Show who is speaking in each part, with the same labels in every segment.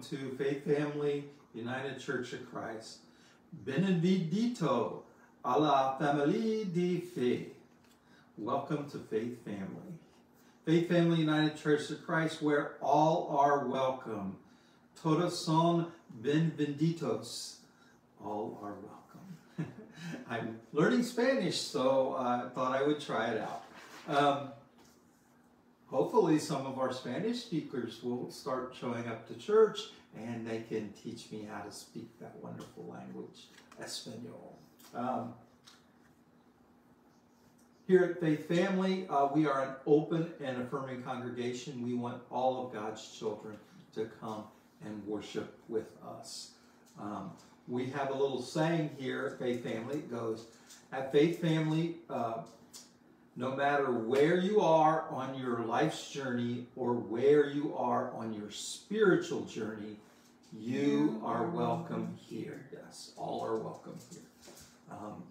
Speaker 1: Welcome to Faith Family United Church of Christ. Benedito a la famille de fe. Welcome to Faith Family. Faith Family United Church of Christ, where all are welcome. Todos son benditos. All are welcome. I'm learning Spanish, so I thought I would try it out. Um, hopefully some of our Spanish speakers will start showing up to church and they can teach me how to speak that wonderful language, Espanol. Um, here at Faith Family, uh, we are an open and affirming congregation. We want all of God's children to come and worship with us. Um, we have a little saying here at Faith Family. It goes, at Faith Family, uh, no matter where you are on your life's journey or where you are on your spiritual journey, you are welcome here. Yes, all are welcome here. Um,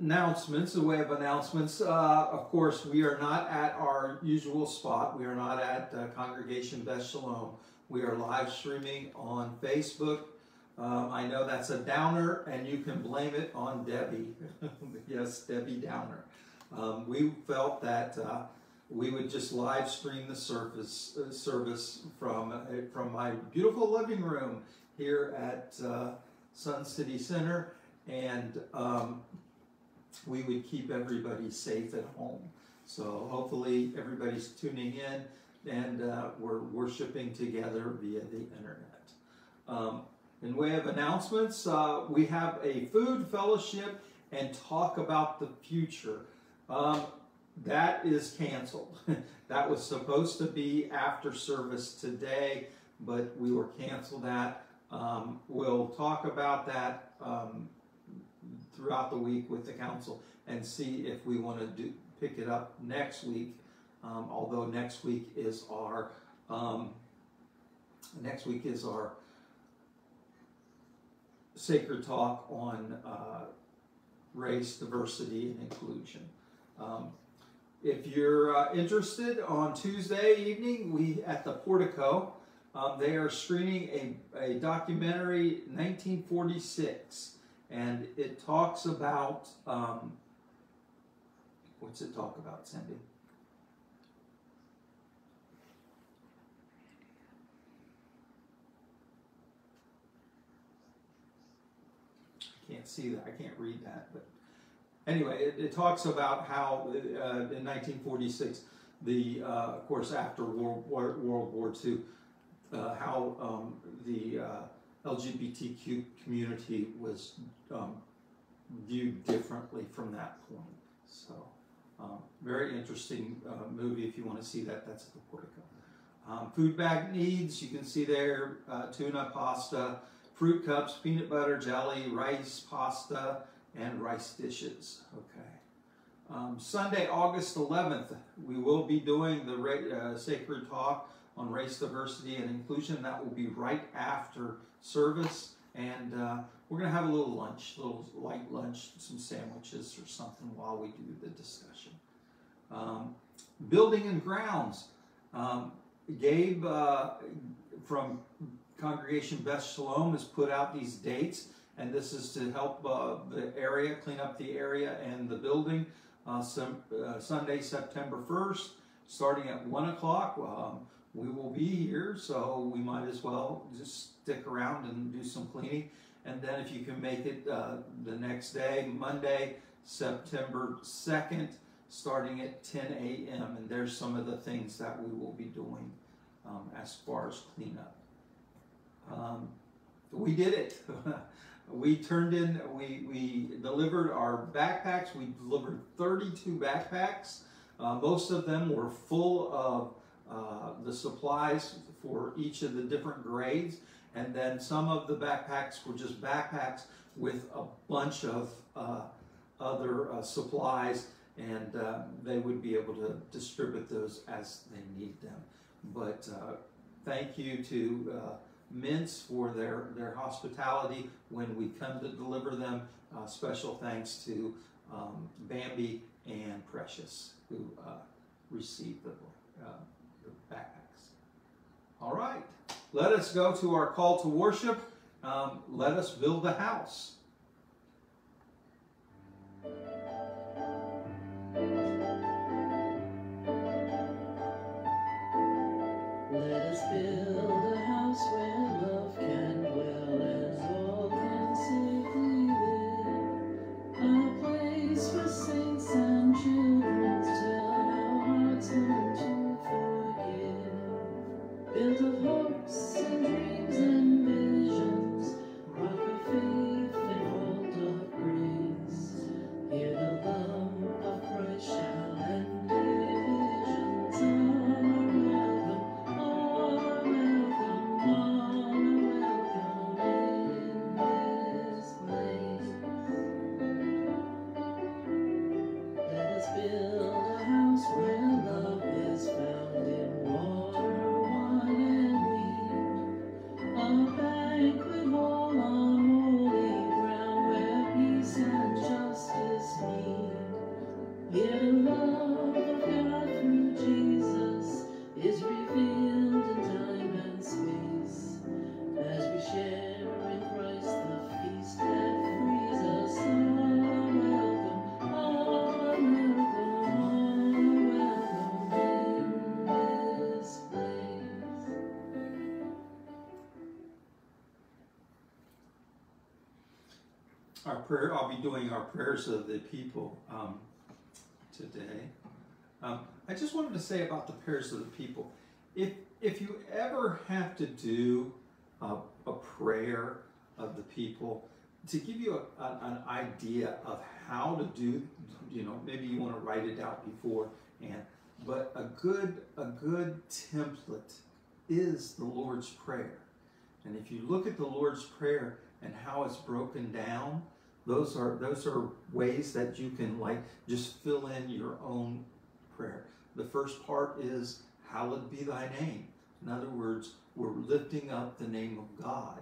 Speaker 1: announcements, a way of announcements. Uh, of course, we are not at our usual spot. We are not at uh, Congregation Beth Shalom. We are live streaming on Facebook. Um, I know that's a downer, and you can blame it on Debby. yes, Debbie Downer. Um, we felt that uh, we would just live stream the service, uh, service from, uh, from my beautiful living room here at uh, Sun City Center, and um, we would keep everybody safe at home. So hopefully everybody's tuning in and uh, we're worshiping together via the internet. In way of announcements, uh, we have a food fellowship and talk about the future. Um, that is canceled. that was supposed to be after service today, but we were canceled that. Um, we'll talk about that um, throughout the week with the council and see if we want to do pick it up next week. Um, although next week is our um, next week is our sacred talk on uh, race, diversity, and inclusion. Um, if you're uh, interested, on Tuesday evening, we at the Portico, um, they are screening a, a documentary, 1946, and it talks about um, what's it talk about, Cindy? Can't see that. I can't read that, but anyway, it, it talks about how uh, in 1946, the uh, of course after World War, World War II, uh, how um, the uh, LGBTQ community was um, viewed differently from that point. So, um, very interesting uh, movie if you want to see that. That's at the Portico. Um, food bag needs, you can see there uh, tuna, pasta, fruit cups, peanut butter, jelly, rice, pasta, and rice dishes. Okay. Um, Sunday, August 11th, we will be doing the uh, sacred talk on race, diversity, and inclusion. That will be right after service. And uh, we're going to have a little lunch, a little light lunch, some sandwiches or something while we do the discussion. Um, building and grounds. Um, Gabe uh, from Congregation Beth Shalom has put out these dates, and this is to help uh, the area, clean up the area and the building. Uh, some, uh, Sunday, September 1st, starting at 1 o'clock. Um, we will be here, so we might as well just stick around and do some cleaning. And then if you can make it uh, the next day, Monday, September 2nd, starting at 10 a.m. And there's some of the things that we will be doing um, as far as cleanup. Um, we did it. we turned in, we, we delivered our backpacks. We delivered 32 backpacks. Uh, most of them were full of uh, the supplies for each of the different grades. And then some of the backpacks were just backpacks with a bunch of uh, other uh, supplies and uh, they would be able to distribute those as they need them. But uh, thank you to Mints for their, their hospitality when we come to deliver them. Uh, special thanks to um, Bambi and Precious who uh, received the, uh, the backpacks. All right, let us go to our call to worship. Um, let us build the house.
Speaker 2: Our
Speaker 1: prayer, I'll be doing our prayers of the people um, today. Um, I just wanted to say about the prayers of the people. If if you ever have to do a, a prayer of the people, to give you a, a- an idea of how to do, you know, maybe you want to write it out before, and but a good a good template is the Lord's prayer. And if you look at the Lord's prayer and how it's broken down, those are those are ways that you can like just fill in your own prayer. The first part is hallowed be thy name. In other words, we're lifting up the name of God,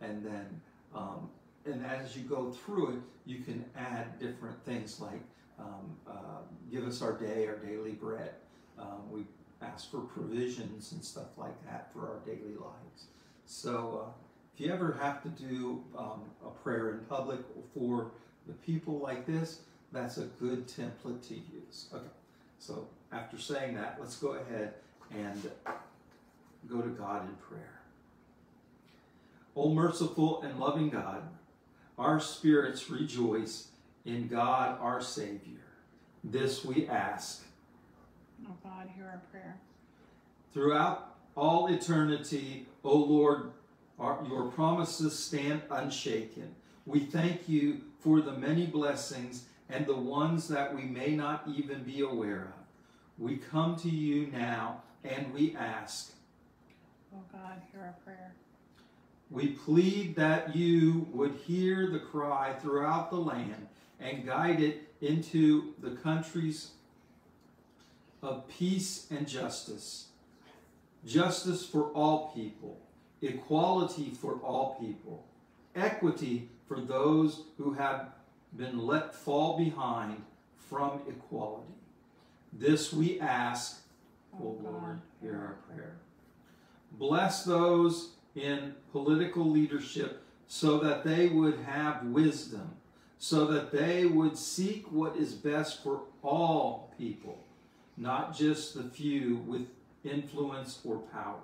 Speaker 1: and then um, and as you go through it, you can add different things like um, uh, give us our day, our daily bread. Um, we ask for provisions and stuff like that for our daily lives. So. Uh, if you ever have to do um, a prayer in public for the people like this, that's a good template to use. Okay, so after saying that, let's go ahead and go to God in prayer. O merciful and loving God, our spirits rejoice in God our Savior. This we ask
Speaker 3: Oh God, hear our prayer.
Speaker 1: throughout all eternity, O Lord, our, your promises stand unshaken. We thank you for the many blessings and the ones that we may not even be aware of. We come to you now and we ask.
Speaker 3: Oh God, hear our prayer.
Speaker 1: We plead that you would hear the cry throughout the land and guide it into the countries of peace and justice. Justice for all people, equality for all people, equity for those who have been let fall behind from equality. This we ask, O
Speaker 3: Oh
Speaker 1: Lord, hear our prayer. Bless those in political leadership so that they would have wisdom, so that they would seek what is best for all people, not just the few with influence or power.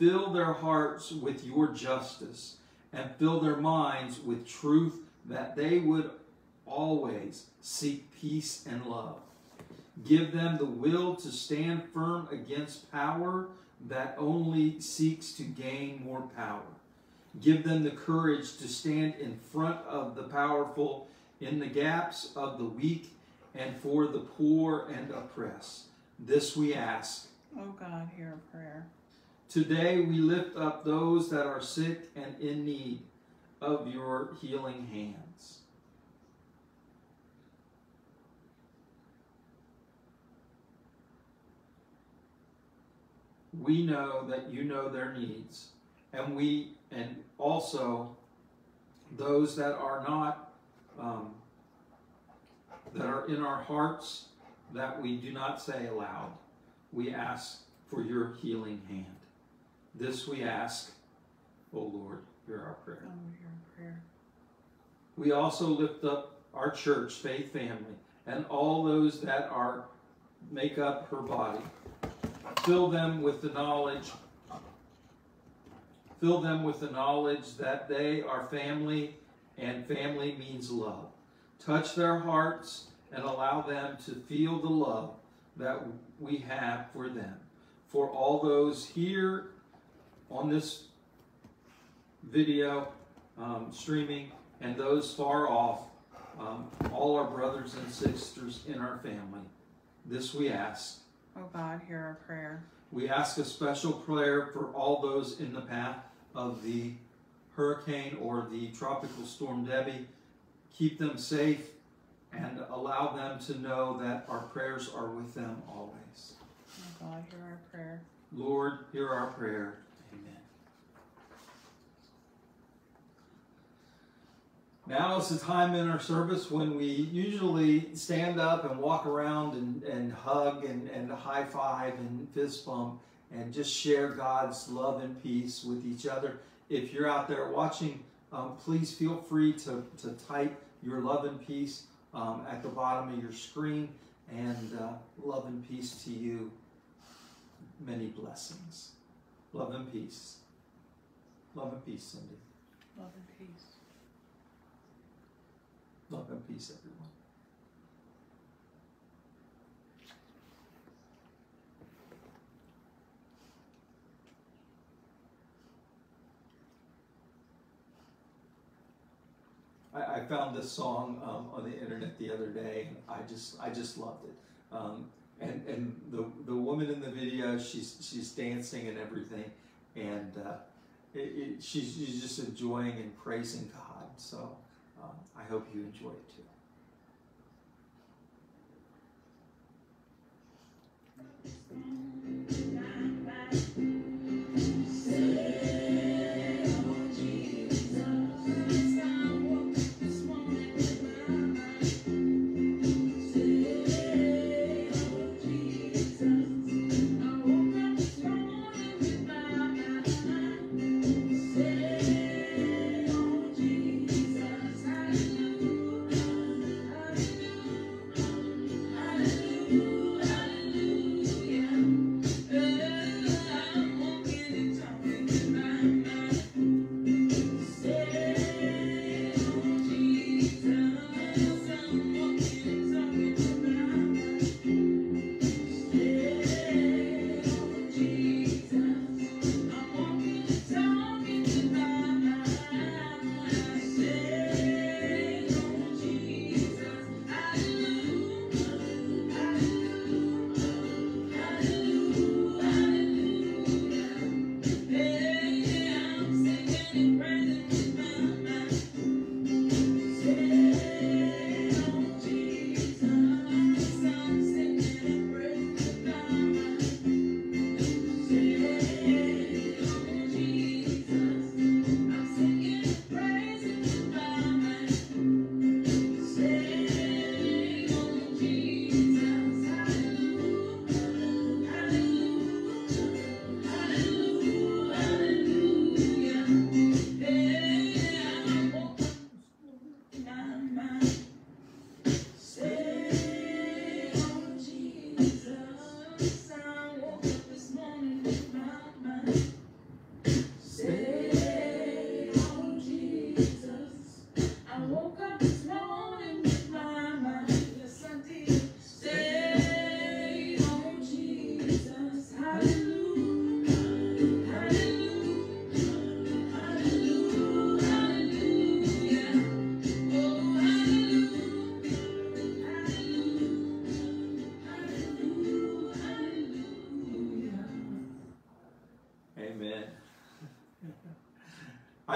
Speaker 1: Fill their hearts with your justice and fill their minds with truth that they would always seek peace and love. Give them the will to stand firm against power that only seeks to gain more power. Give them the courage to stand in front of the powerful, in the gaps of the weak, and for the poor and oppressed. This we ask.
Speaker 3: Oh God, hear our prayer.
Speaker 1: Today we lift up those that are sick and in need of your healing hands. We know that you know their needs, and we, and also those that are not, um, that are in our hearts that we do not say aloud. We ask for your healing hand. This we ask, O Lord, hear our prayer.
Speaker 3: Oh, hear our prayer.
Speaker 1: We also lift up our church, faith family, and all those that are make up her body. Fill them with the knowledge. Fill them with the knowledge that they are family and family means love. Touch their hearts and allow them to feel the love that we have for them. For all those here on this video um, streaming and those far off, um, all our brothers and sisters in our family. This we ask.
Speaker 3: Oh God, hear our prayer.
Speaker 1: We ask a special prayer for all those in the path of the hurricane or the tropical storm Debby. Keep them safe and allow them to know that our prayers are with them always.
Speaker 3: Oh God, hear our prayer.
Speaker 1: Lord, hear our prayer. Amen. Now is the time in our service when we usually stand up and walk around and, and hug and, and high five and fist bump and just share God's love and peace with each other. If you're out there watching, um, please feel free to, to type your love and peace um, at the bottom of your screen and uh, love and peace to you. Many blessings. Love and peace. Love and peace, Cindy.
Speaker 3: Love and peace.
Speaker 1: Love and peace, everyone. I, I found this song um, on the internet the other day, and I just I just loved it. Um, and and the the woman in the video, she's she's dancing and everything, and uh, it, it, she's, she's just enjoying and praising God. So um, I hope you enjoy it too.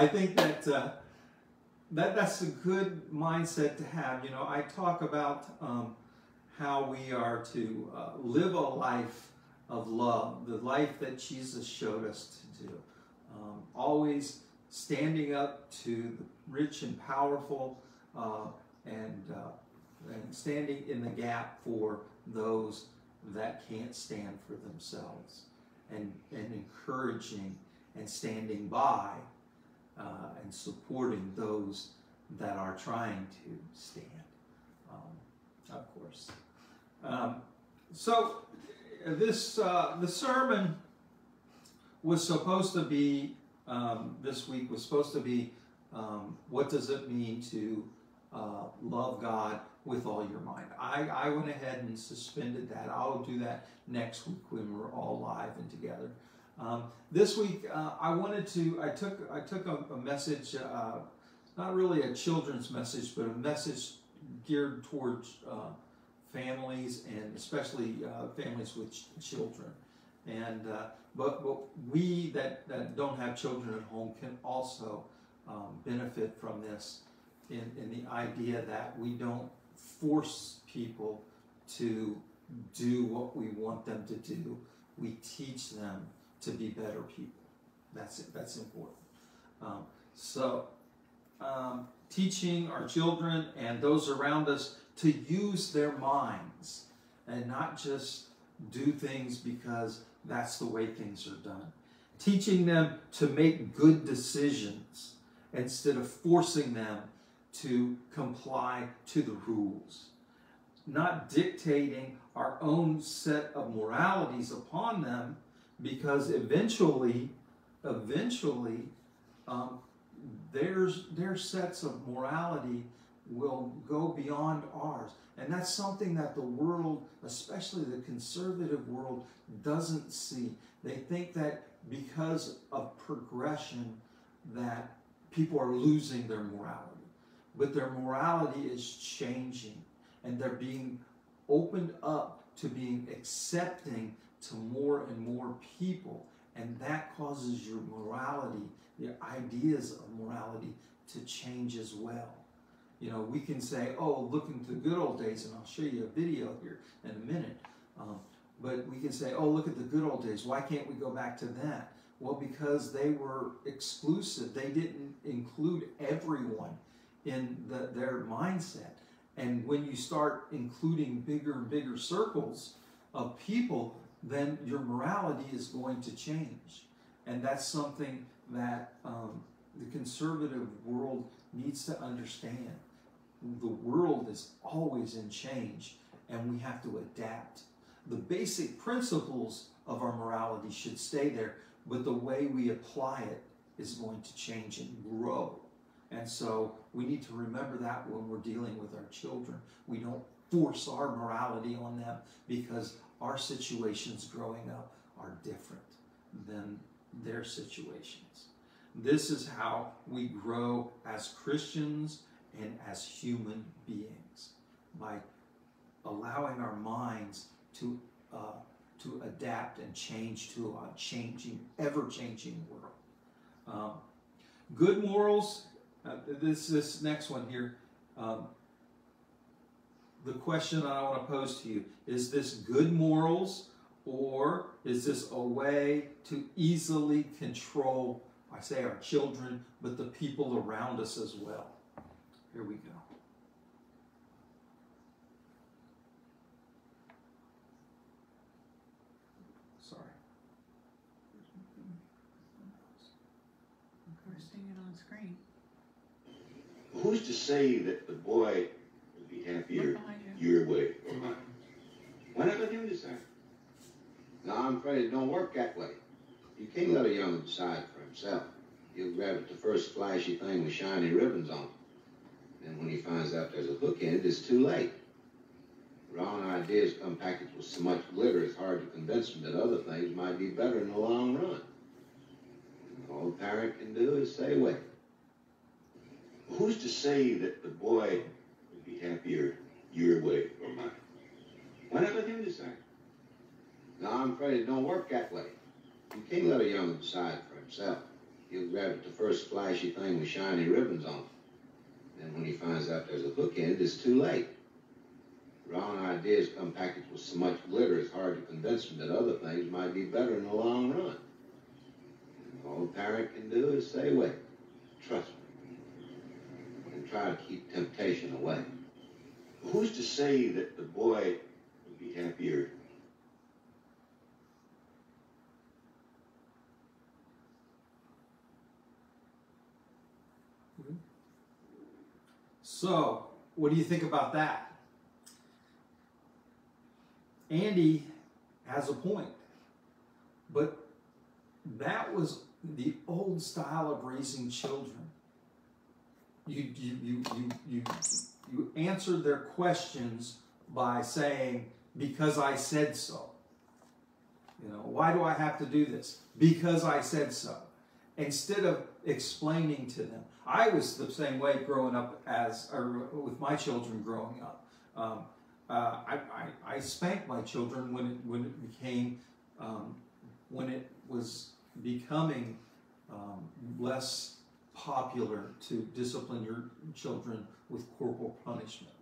Speaker 1: I think that uh, that that's a good mindset to have. You know, I talk about um, how we are to uh, live a life of love, the life that Jesus showed us to do. Um, always standing up to the rich and powerful, uh, and uh, and standing in the gap for those that can't stand for themselves. and, and encouraging and standing by uh, and supporting those that are trying to stand, um, of course. Um, so this uh, the sermon was supposed to be um, this week was supposed to be um, what does it mean to uh, love God with all your mind. I, I went ahead and suspended that. I'll do that next week when we're all live and together. Um, this week, uh, I wanted to. I took I took a, a message, uh, not really a children's message, but a message geared towards uh, families and especially uh, families with ch- children. And uh, but but we that, that don't have children at home can also um, benefit from this in, in the idea that we don't force people to do what we want them to do. We teach them to be better people. That's it. That's important. Um, so, um, teaching our children and those around us to use their minds and not just do things because that's the way things are done. Teaching them to make good decisions instead of forcing them to comply to the rules. Not dictating our own set of moralities upon them because eventually, eventually, um, there's, their sets of morality will go beyond ours. And that's something that the world, especially the conservative world, doesn't see. They think that because of progression that people are losing their morality. But their morality is changing and they're being opened up to being accepting to more and more people. And that causes your morality, your ideas of morality to change as well. You know, we can say, oh, look into the good old days, and I'll show you a video here in a minute. Um, but we can say, oh, look at the good old days. Why can't we go back to that? Well, because they were exclusive. They didn't include everyone in the, their mindset. And when you start including bigger and bigger circles of people, then your morality is going to change. And that's something that um, the conservative world needs to understand. The world is always in change, and we have to adapt. The basic principles of our morality should stay there, but the way we apply it is going to change and grow. And so we need to remember that when we're dealing with our children. We don't force our morality on them because our situations growing up are different than their situations. This is how we grow as Christians and as human beings by allowing our minds to uh, to adapt and change to a changing, ever-changing world. Um, good morals. Uh, this this next one here. Um, the question that I want to pose to you is: This good morals, or is this a way to easily control? I say our children, but the people around us as well. Here we go. Sorry.
Speaker 3: We're seeing it on screen.
Speaker 4: Who's to say that the boy will be
Speaker 3: Look
Speaker 4: happier
Speaker 3: behind you.
Speaker 4: your way or mine? Why not let him decide?
Speaker 5: No, I'm afraid it don't work that way. You can't let a young decide for himself. He'll grab at the first flashy thing with shiny ribbons on it. Then when he finds out there's a hook in it, it's too late. Wrong ideas come packaged with so much glitter, it's hard to convince him that other things might be better in the long run. All a parent can do is say, wait.
Speaker 4: Who's to say that the boy will be happier your way or mine? Why not let him decide?
Speaker 5: No, I'm afraid it don't work that way. You can't let a young decide for himself. He'll grab at the first flashy thing with shiny ribbons on it. Then when he finds out there's a hook in it, it's too late. Wrong ideas come packaged with so much glitter, it's hard to convince him that other things might be better in the long run. All a parent can do is say, wait, trust me, and try to keep temptation away
Speaker 4: who's to say that the boy would be happier? Hmm?
Speaker 1: So, what do you think about that? Andy has a point, but that was the old style of raising children. You, you, you, you, you you answered their questions by saying, "Because I said so." You know, why do I have to do this? Because I said so. Instead of explaining to them, I was the same way growing up as, or with my children growing up. Um, uh, I, I, I spanked my children when it when it became um, when it was becoming um, less popular to discipline your children with corporal punishment.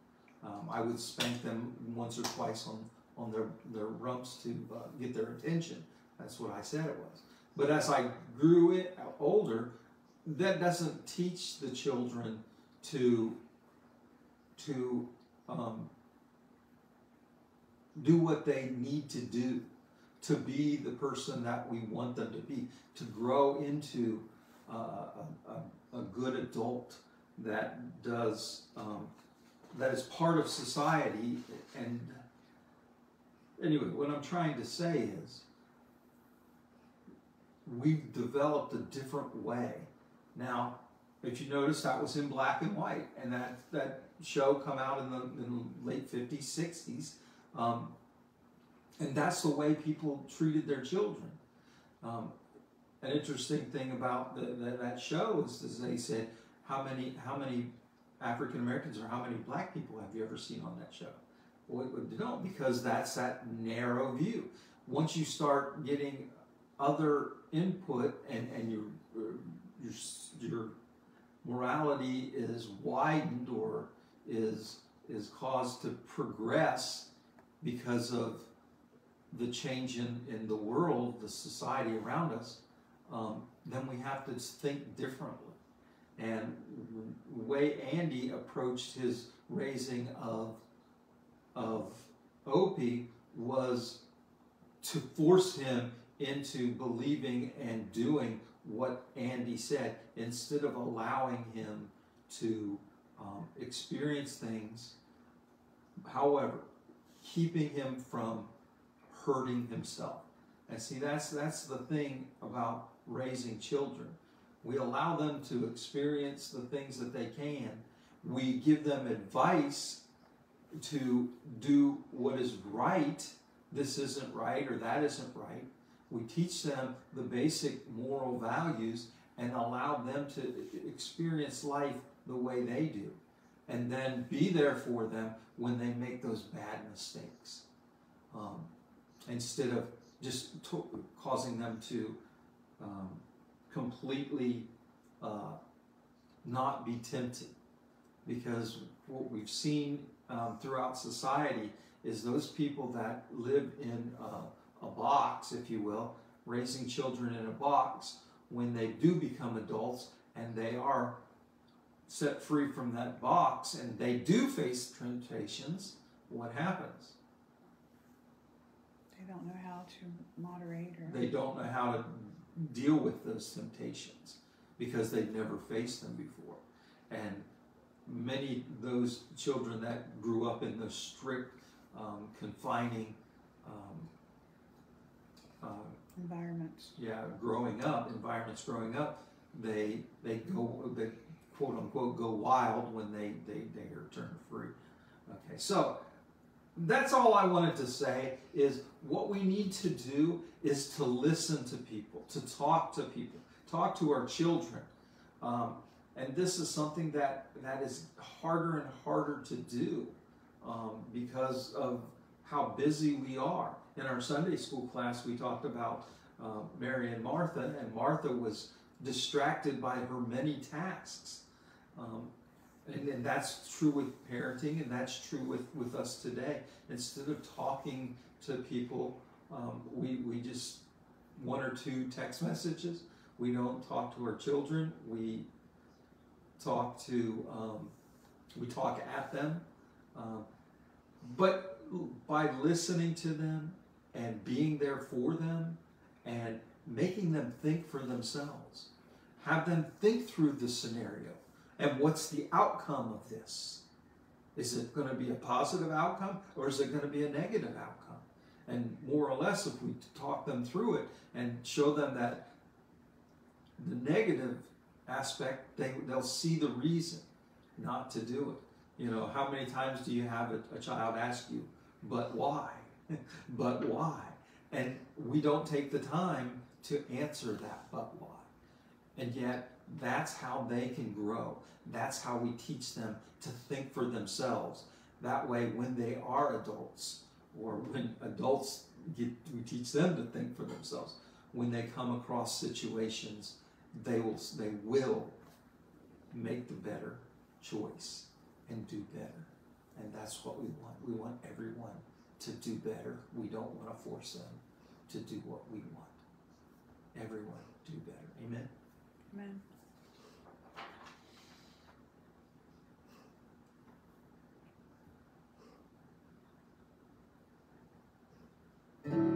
Speaker 1: Um, I would spank them once or twice on on their their rumps to uh, get their attention. That's what I said it was. But as I grew it older, that doesn't teach the children to to um, do what they need to do to be the person that we want them to be, to grow into uh, a, a, a, good adult that does um, that is part of society. And anyway, what I'm trying to say is we've developed a different way. Now, if you notice, that was in black and white, and that that show come out in the, in the late 50s, 60s. Um, and that's the way people treated their children. Um, an interesting thing about the, the, that show is, is they said, how many how many African Americans or how many black people have you ever seen on that show? Well, no, because that's that narrow view. Once you start getting other input and, and your, your, your morality is widened or is, is caused to progress because of the change in, in the world, the society around us, um, then we have to think differently. And the way Andy approached his raising of, of Opie was to force him into believing and doing what Andy said instead of allowing him to um, experience things. However, keeping him from hurting himself. And see, that's that's the thing about raising children. We allow them to experience the things that they can. We give them advice to do what is right. This isn't right or that isn't right. We teach them the basic moral values and allow them to experience life the way they do. And then be there for them when they make those bad mistakes. Um, instead of just causing them to um, completely uh, not be tempted. Because what we've seen um, throughout society is those people that live in a, a box, if you will, raising children in a box, when they do become adults and they are set free from that box and they do face temptations, what happens?
Speaker 3: They don't know how to moderate or.
Speaker 1: They don't know how to deal with those temptations because they've never faced them before. And many those children that grew up in the strict, um, confining, um, uh,
Speaker 3: environments.
Speaker 1: yeah, growing up, environments growing up, they they go they quote unquote go wild when they they they are turned free. Okay, so that's all I wanted to say is what we need to do is to listen to people, to talk to people, talk to our children. Um, and this is something that, that is harder and harder to do um, because of how busy we are. In our Sunday school class, we talked about uh, Mary and Martha, and Martha was distracted by her many tasks. Um, and, and that's true with parenting, and that's true with, with us today. Instead of talking to people, um, we, we just one or two text messages. We don't talk to our children. We talk to um, we talk at them. Um, but by listening to them and being there for them and making them think for themselves, have them think through the scenario And what's the outcome of this? Is it going to be a positive outcome or is it going to be a negative outcome? And more or less, if we talk them through it and show them that the negative aspect, they, they'll see the reason not to do it. You know, how many times do you have a, a child ask you, but why? but why? And we don't take the time to answer that, but why? And yet, that's how they can grow. That's how we teach them to think for themselves. That way, when they are adults, or when adults get, we teach them to think for themselves. When they come across situations, they will they will make the better choice and do better. And that's what we want. We want everyone to do better. We don't want to force them to do what we want. Everyone do better. Amen.
Speaker 3: Amen. To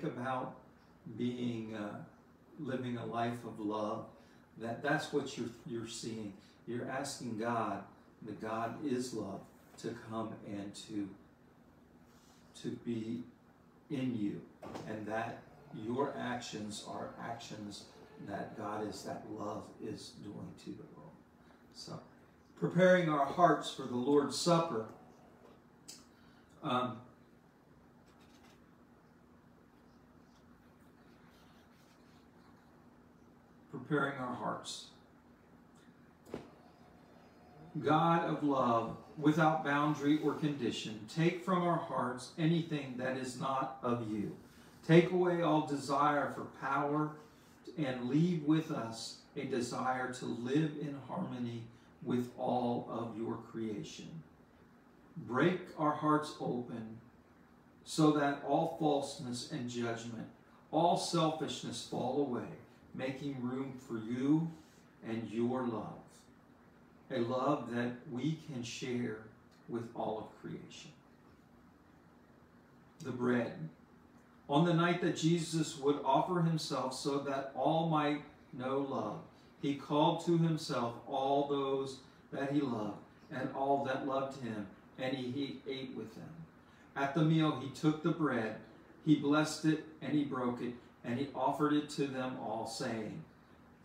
Speaker 1: think about being uh, living a life of love, that that's what you're you're seeing. You're asking God, the God is love, to come and to to be in you, and that your actions are actions that God is that love is doing to the world. So, preparing our hearts for the Lord's Supper. Um, preparing our hearts. God of love, without boundary or condition, take from our hearts anything that is not of you. Take away all desire for power and leave with us a desire to live in harmony with all of your creation. Break our hearts open so that all falseness and judgment, all selfishness fall away, making room for you and your love. A love that we can share with all of creation. The bread. On the night that Jesus would offer himself so that all might know love, he called to himself all those that he loved and all that loved him, and he, ate with them. At the meal, he took the bread, he blessed it, and he broke it, and he offered it to them all, saying,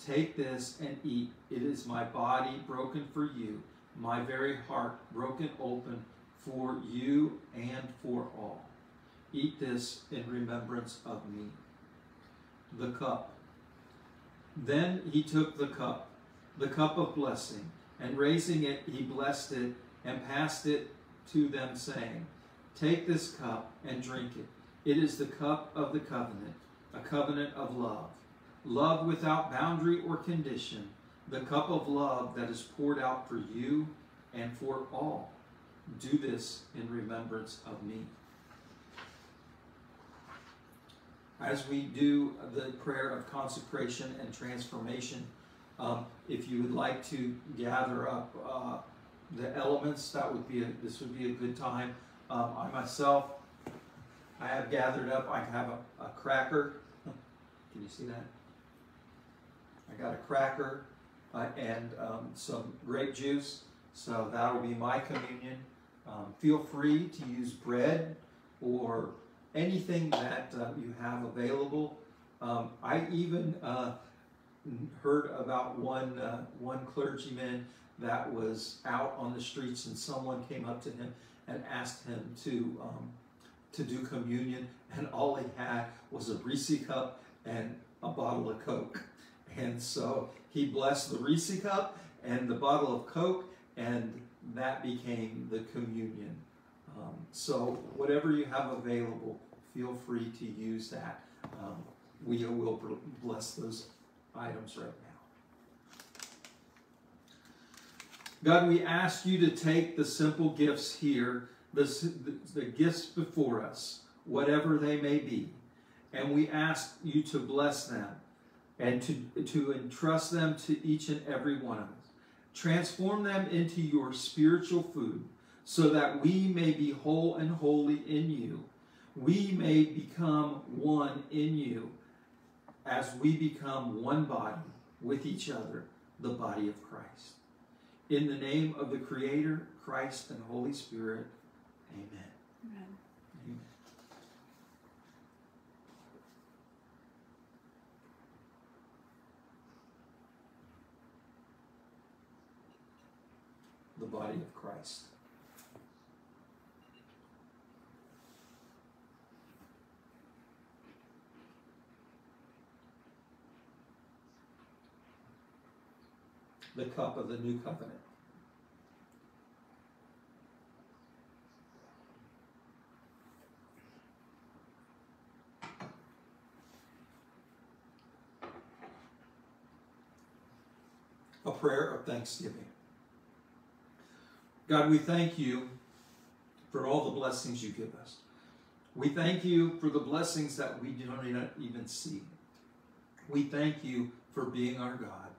Speaker 1: Take this and eat. It is my body broken for you, my very heart broken open for you and for all. Eat this in remembrance of me. The cup. Then he took the cup, the cup of blessing, and raising it, he blessed it and passed it to them, saying, Take this cup and drink it. It is the cup of the covenant, a covenant of love. Love without boundary or condition, the cup of love that is poured out for you and for all. Do this in remembrance of me. As we do the prayer of consecration and transformation, um, if you would like to gather up uh, the elements, that would be a, this would be a good time. Um, I myself, I have gathered up. I have a, a cracker. Can you see that? I got a cracker uh, and um, some grape juice. So that will be my communion. Um, feel free to use bread or anything that uh, you have available. Um, I even uh, heard about one uh, one clergyman that was out on the streets and someone came up to him and asked him to um, to do communion, and all he had was a Reese cup and a bottle of Coke. And so he blessed the Reese cup and the bottle of Coke, and that became the communion. Um, so whatever you have available, feel free to use that. Um, we will bless those items right now. God, we ask you to take the simple gifts here, the, the, the gifts before us, whatever they may be, and we ask you to bless them and to, to entrust them to each and every one of us. Transform them into your spiritual food so that we may be whole and holy in you. We may become one in you as we become one body with each other, the body of Christ. In the name of the Creator, Christ, and Holy Spirit, amen. The body of Christ. The cup of the new covenant. a prayer of thanksgiving. God, we thank you for all the blessings you give us. We thank you for the blessings that we do not even see. We thank you for being our God.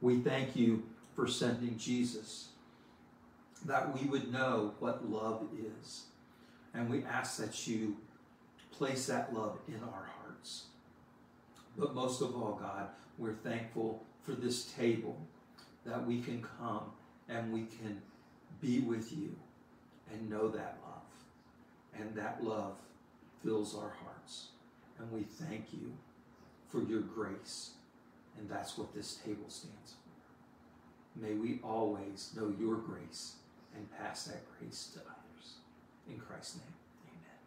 Speaker 1: We thank you for sending Jesus, that we would know what love is. And we ask that you place that love in our hearts. But most of all, God, we're thankful for this table that we can come and we can be with you and know that love. And that love fills our hearts. And we thank you for your grace. And that's what this table stands for. May we always know your grace and pass that grace to others. In Christ's name, amen.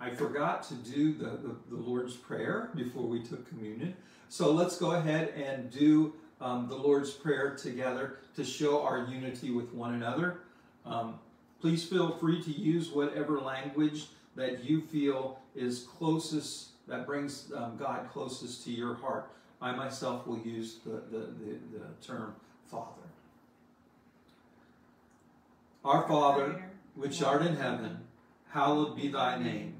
Speaker 1: I forgot to do the, the, the Lord's Prayer before we took communion. So let's go ahead and do um, the Lord's Prayer together to show our unity with one another. Um, please feel free to use whatever language that you feel is closest, that brings um, God closest to your heart. I myself will use the, the, the, the term Father. Our Father, which art in heaven, hallowed be thy name.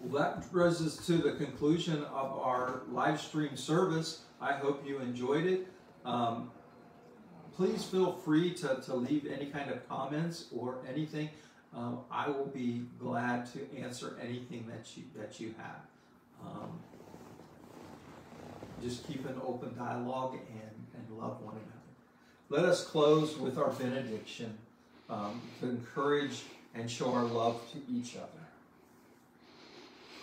Speaker 1: Well, that brings us to the conclusion of our live stream service. I hope you enjoyed it. Um, please feel free to, to leave any kind of comments or anything. Um, I will be glad to answer anything that you that you have. Um, just keep an open dialogue and, and love one another. Let us close with our benediction um, to encourage and show our love to each other.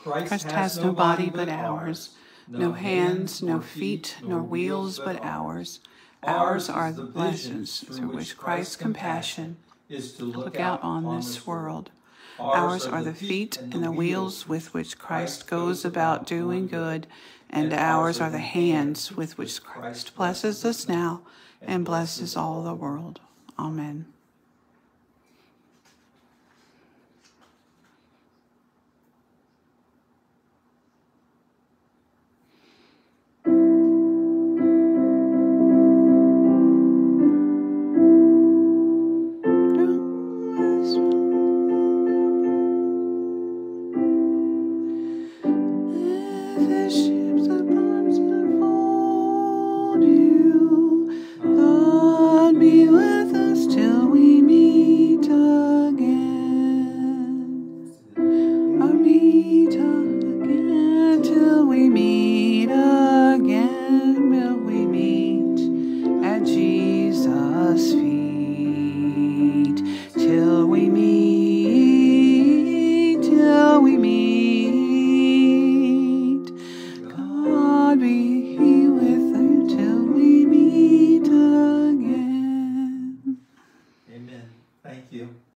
Speaker 1: Christ,
Speaker 6: Christ has no body but ours, no hands, no feet, nor wheels but ours. Ours are the blessings through which Christ's compassion
Speaker 1: is to
Speaker 6: look out on this world. Ours are the feet and the wheels with which Christ goes about doing good, and ours are the hands with which Christ blesses us now and blesses all the world. Amen.